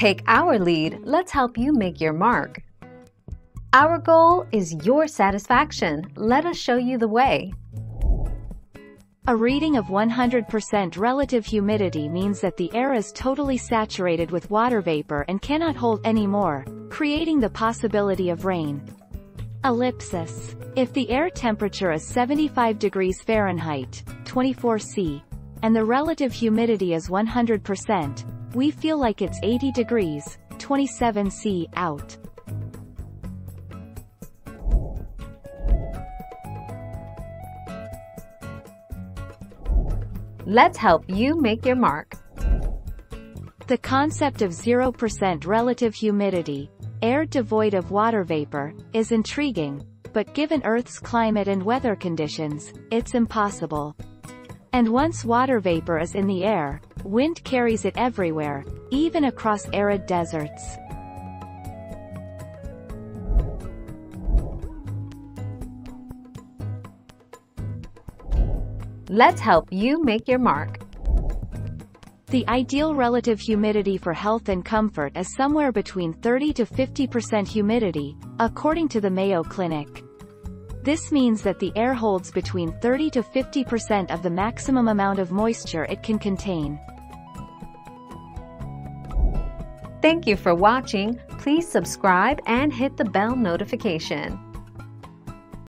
Take our lead, let's help you make your mark. Our goal is your satisfaction. Let us show you the way. A reading of 100% relative humidity means that the air is totally saturated with water vapor and cannot hold any more, creating the possibility of rain. Ellipsis. If the air temperature is 75 degrees Fahrenheit, 24 C, and the relative humidity is 100%, we feel like it's 80 degrees, 27 C, out. Let's help you make your mark. The concept of 0% relative humidity, air devoid of water vapor, is intriguing, but given Earth's climate and weather conditions, it's impossible. And once water vapor is in the air, wind carries it everywhere, even across arid deserts. Let's help you make your mark. The ideal relative humidity for health and comfort is somewhere between 30 to 50% humidity, according to the Mayo Clinic. This means that the air holds between 30 to 50% of the maximum amount of moisture it can contain. Thank you for watching. Please subscribe and hit the bell notification.